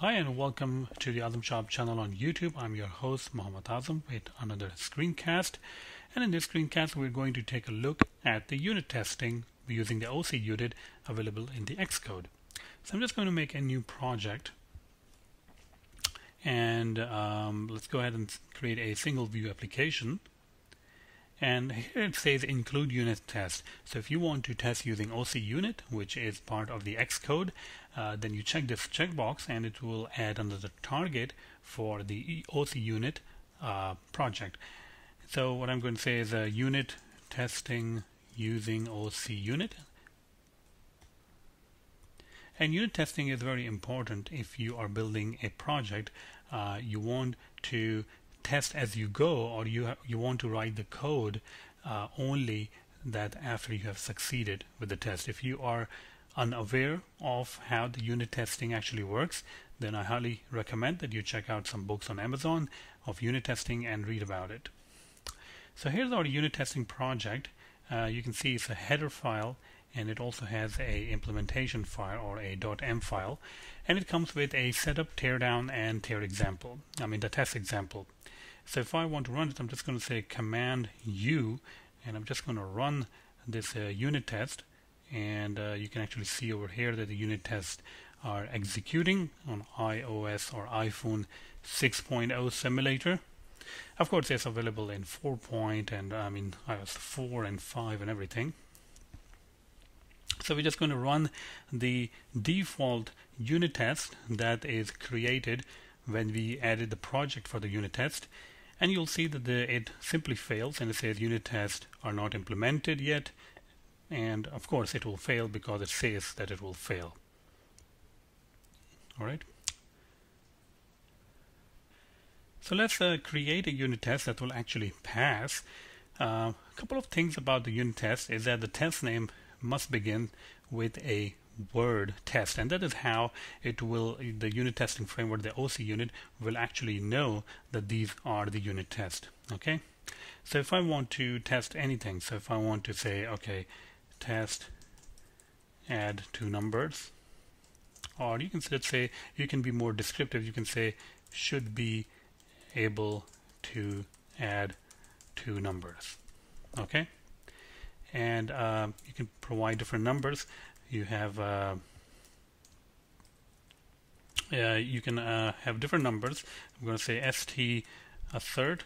Hi and welcome to the AzamSharp channel on YouTube. I'm your host Mohammad Azam with another screencast. And in this screencast we're going to take a look at the unit testing using the OCUnit available in the Xcode. So I'm just going to make a new project and um, let's go ahead and create a single view application and here it says include unit test. So if you want to test using OCUnit, which is part of the Xcode, uh, then you check this checkbox and it will add the target for the OCUnit uh, project. So what I'm going to say is a unit testing using OCUnit. And unit testing is very important if you are building a project. Uh, you want to test as you go or you you want to write the code uh, only that after you have succeeded with the test. If you are unaware of how the unit testing actually works then I highly recommend that you check out some books on Amazon of unit testing and read about it. So here's our unit testing project. Uh, you can see it's a header file and it also has a implementation file or a .m file and it comes with a setup teardown and tear example. I mean the test example so if I want to run it, I'm just going to say Command U, and I'm just going to run this uh, unit test. And uh, you can actually see over here that the unit tests are executing on iOS or iPhone 6.0 simulator. Of course, it's available in 4 point and I mean iOS 4 and 5 and everything. So we're just going to run the default unit test that is created when we added the project for the unit test and you'll see that the, it simply fails and it says unit tests are not implemented yet. And of course it will fail because it says that it will fail. Alright so let's uh, create a unit test that will actually pass. Uh, a couple of things about the unit test is that the test name must begin with a word test and that is how it will the unit testing framework the OCUnit will actually know that these are the unit test okay? So if I want to test anything so if I want to say okay test add two numbers or you can say you can be more descriptive. You can say should be able to add two numbers okay? And uh, you can provide different numbers you have uh, uh, you can uh, have different numbers. I'm going to say st a third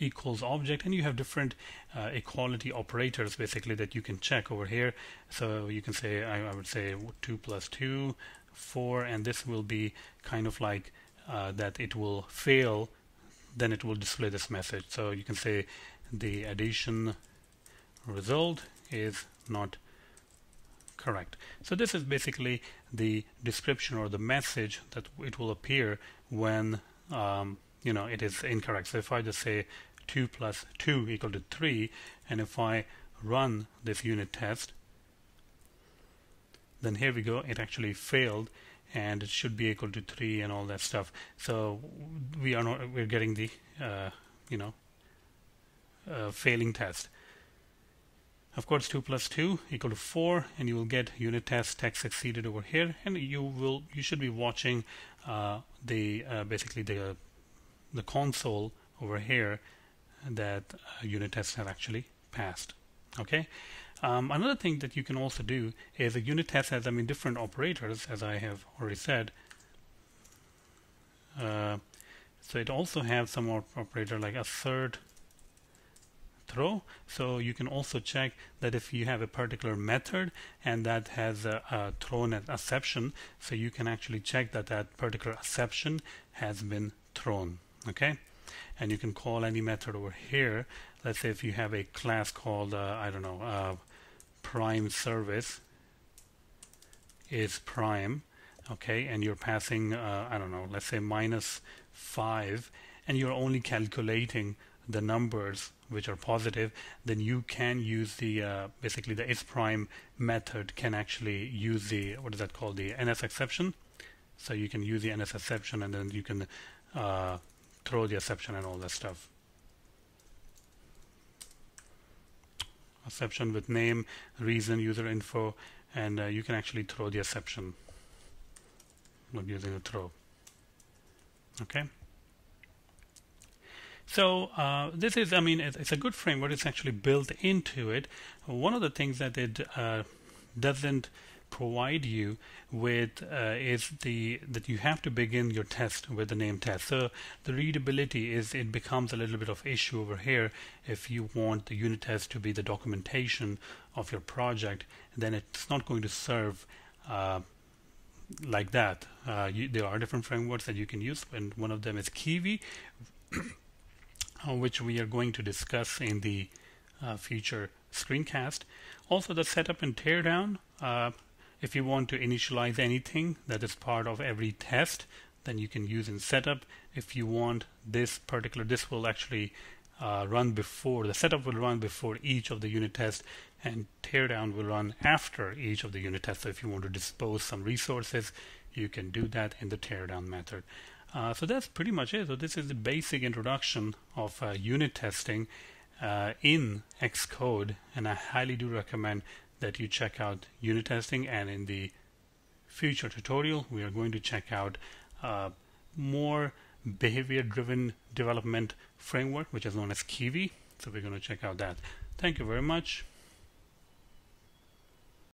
equals object and you have different uh, equality operators basically that you can check over here so you can say I, I, would say 2 plus 2 4 and this will be kind of like uh, that it will fail then it will display this message so you can say the addition result is not correct. So this is basically the description or the message that it will appear when um, you know it is incorrect. So if I just say 2 plus 2 equal to 3 and if I run this unit test then here we go it actually failed and it should be equal to 3 and all that stuff so we are not we're getting the uh, you know uh, failing test of course, 2 plus 2 equal to 4, and you will get unit test text succeeded over here, and you will you should be watching uh, the uh, basically the the console over here that uh, unit tests have actually passed. Okay. Um, another thing that you can also do is a unit test has I mean different operators, as I have already said. Uh, so it also has some operator like assert throw. So you can also check that if you have a particular method and that has a, a thrown an exception, so you can actually check that that particular exception has been thrown. Okay, and you can call any method over here. Let's say if you have a class called uh, I don't know uh, prime service is prime okay and you're passing uh, I don't know let's say minus 5 and you're only calculating the numbers which are positive, then you can use the uh, basically the is prime method can actually use the what is that called the NSException. So you can use the NSException and then you can uh, throw the exception and all that stuff. Exception with name, reason, user info, and uh, you can actually throw the exception not using a throw. Okay. So uh, this is, I mean, it's, it's, a good framework. It's actually built into it. One of the things that it uh, doesn't provide you with uh, is the that you have to begin your test with the name test. So the readability is it becomes a little bit of issue over here if you want the unit test to be the documentation of your project. Then it's not going to serve uh, like that. Uh, you, there are different frameworks that you can use, and one of them is Kiwi, which we are going to discuss in the uh, future screencast. Also, the setup and teardown. Uh, if you want to initialize anything that is part of every test, then you can use in setup. If you want this particular, this will actually uh, run before, the setup will run before each of the unit tests and teardown will run after each of the unit tests. So if you want to dispose some resources, you can do that in the teardown method. Uh, so that's pretty much it. So this is the basic introduction of uh, unit testing uh, in Xcode, and I highly do recommend that you check out unit testing. And in the future tutorial we are going to check out uh, more behavior driven development framework which is known as Kiwi. So we're going to check out that. Thank you very much